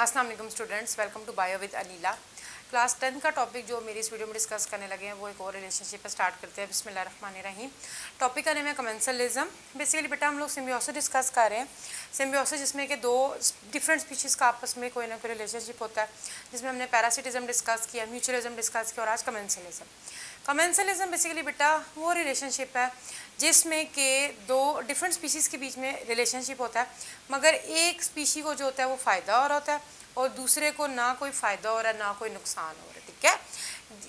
अस्सलाम वालेकुम students welcome to bio with Aleela class tenth का टॉपिक जो मेरी इस वीडियो में डिस्कस करने लगे हैं, वो एक और रिलेशनशिप पर स्टार्ट करते हैं। बिस्मिल्लाहिर्रहमानिर्रहीम। टॉपिक का नेम है कमेंसलिज्म बेसिकली बेटा हम लोग सिम्बियोसिस डिस्कस कर रहे हैं। सिम्बियोसिस जिसमें कि दो डिफरेंट स्पीशीज़ का आपस में कोई ना कोई रिलेशनशिप होता है, जिसमें हमने पैरासिटिज्म डिस्कस किया म्यूचुअलिज्म डिस्कस किया और आज कमेंसलिज्म कमेंसलिज्म बेसिकली बेटा, वो रिलेशनशिप है, जिसमें कि दो डिफरेंट स्पीशीज़ के बीच में रिलेशनशिप होता है, मगर एक स्पीशी को जो होता है वो फ़ायदा हो रहा होता है, और दूसरे को ना कोई फ़ायदा हो रहा है, ना कोई नुकसान हो रहा है, ठीक है?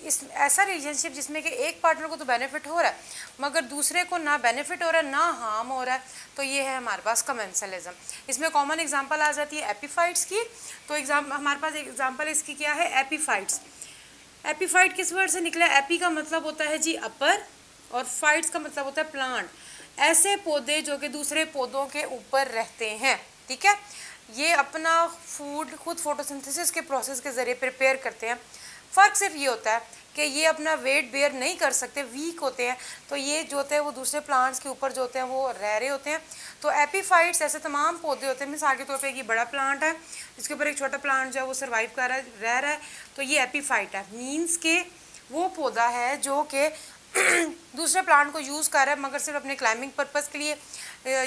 इस, ऐसा रिलेशनशिप जिसमें कि एक पार्टनर को तो बेनिफिट हो रहा है, मगर दूसरे को ना बेनिफिट हो रहा है, ना हार्म हो रहा है तो ये है हमारे पास कमेंसलिज्म इसमें कॉमन एग्जांपल आ जाती है एपीफाइट्स की तो एग्ज़ाम हमारे पास एग्जांपल इसकी क्या है? एपीफाइट्स एपीफाइट किस वर्ड से निकला? एपी का मतलब होता है जी अपर और फाइट्स का मतलब होता है प्लांट ऐसे पौधे जो कि दूसरे पौधों के ऊपर रहते हैं, ठीक है? ये अपना फ़ूड खुद फोटोसिंथेसिस के प्रोसेस के ज़रिए प्रिपेयर करते हैं। फ़र्क सिर्फ़ ये होता है कि ये अपना वेट बेयर नहीं कर सकते वीक होते हैं। तो ये जो होते हैं, वो दूसरे प्लांट्स के ऊपर जो होते हैं, वो रह रहे होते हैं। तो एपीफाइट्स ऐसे तमाम पौधे होते हैं मिसाल के तौर पर ये बड़ा प्लांट है, इसके ऊपर एक छोटा प्लांट जो है, वो सर्वाइव कर रहा है, रह रहा है। तो ये एपीफाइट है। मीन्स के वो पौधा है जो कि दूसरे प्लांट को यूज़ कर रहा है, मगर सिर्फ़ अपने क्लाइंबिंग पर्पज़ के लिए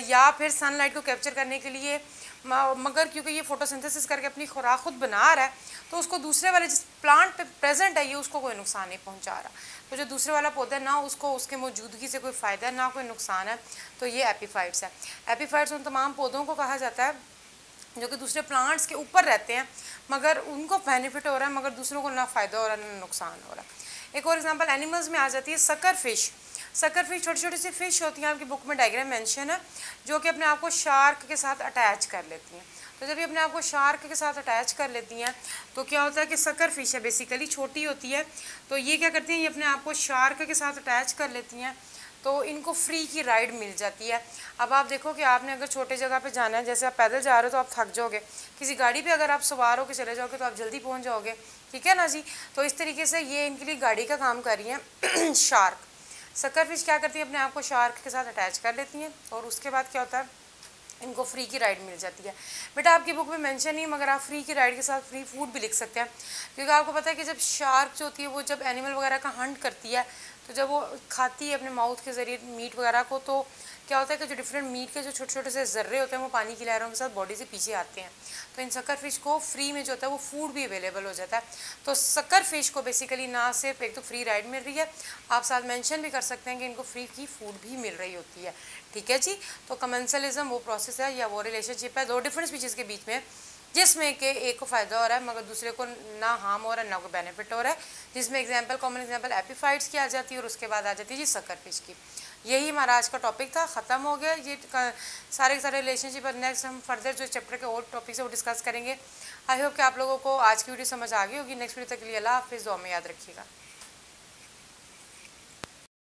या फिर सनलाइट को कैप्चर करने के लिए मगर क्योंकि ये फोटोसिंथेसिस करके अपनी खुराक खुद बना रहा है तो उसको दूसरे वाले जिस प्लांट पे प्रेजेंट है, ये उसको कोई नुकसान नहीं पहुँचा रहा। तो जो दूसरे वाला पौधा ना उसको उसके मौजूदगी से कोई फ़ायदा, ना कोई नुकसान है तो ये एपीफाइट्स है। एपीफाइट्स उन तमाम पौधों को कहा जाता है जो कि दूसरे प्लांट्स के ऊपर रहते हैं, मगर उनको बेनिफिट हो रहा है, मगर दूसरों को ना फ़ायदा हो रहा है ना नुकसान हो रहा है। एक और एग्जांपल एनिमल्स में आ जाती है सकर फ़िश सकर फ़िश छोटी छोटी सी फ़िश होती हैं, आपकी बुक में डायग्राम मेंशन है, जो कि अपने आप को शार्क के साथ अटैच कर लेती हैं। तो जब ये अपने आप को शार्क के साथ अटैच कर लेती हैं तो क्या होता है कि सकर फ़िश है बेसिकली छोटी होती है। तो ये क्या करती हैं, ये अपने आप को शार्क के साथ अटैच कर लेती हैं। तो इनको फ्री की राइड मिल जाती है। अब आप देखो कि आपने अगर छोटे जगह पे जाना है, जैसे आप पैदल जा रहे हो तो आप थक जाओगे। किसी गाड़ी पे अगर आप सवार होकर चले जाओगे तो आप जल्दी पहुँच जाओगे। ठीक है ना जी? तो इस तरीके से ये इनके लिए गाड़ी का काम कर रही हैं शार्क सकर फ़िश क्या करती है? अपने आप को शार्क के साथ अटैच कर लेती हैं और उसके बाद क्या होता है? इनको फ्री की राइड मिल जाती है। बेटा, आपकी बुक में मेंशन नहीं मगर आप फ्री की राइड के साथ फ्री फ़ूड भी लिख सकते हैं। क्योंकि आपको पता है कि जब शार्क जो होती है, वो जब एनिमल वगैरह का हंट करती है तो जब वो खाती है अपने माउथ के ज़रिए मीट वगैरह को तो क्या होता है कि जो डिफरेंट मीट के जो छोटे छोटे से जर्रे होते हैं, वो पानी की लहरों के साथ बॉडी से पीछे आते हैं। तो इन सकर फ़िश को फ्री में जो होता है, वो फ़ूड भी अवेलेबल हो जाता है। तो सकर फ़िश को बेसिकली ना सिर्फ़ एक तो फ्री राइड मिल रही है, आप साथ मेंशन भी कर सकते हैं कि इनको फ्री की फ़ूड भी मिल रही होती है। ठीक है जी? तो कमेंसलिज्म वो प्रोसेस है या वो रिलेशनशिप है, दो डिफरेंट स्पीचीज़ के बीच में। जिसमें कि एक को फ़ायदा हो रहा है, मगर दूसरे को ना हार्म हो रहा है ना को बेनिफिट हो रहा है। जिसमें एग्ज़ाम्पल कॉमन एग्ज़ाम्पल एपीफाइड्स की आ जाती है और उसके बाद आ जाती है जी सकर फ़िश की। यही हमारा आज का टॉपिक था, ख़त्म हो गया। ये सारे सारे रिलेशनशिप और नेक्स्ट हम फर्दर जो चैप्टर के और टॉपिक्स है वो डिस्कस करेंगे। आई होप कि आप लोगों को आज की वीडियो समझ आ गई होगी। नेक्स्ट वीडियो तक के लिए अल्लाह हाफिज़। दुआ में याद रखिएगा।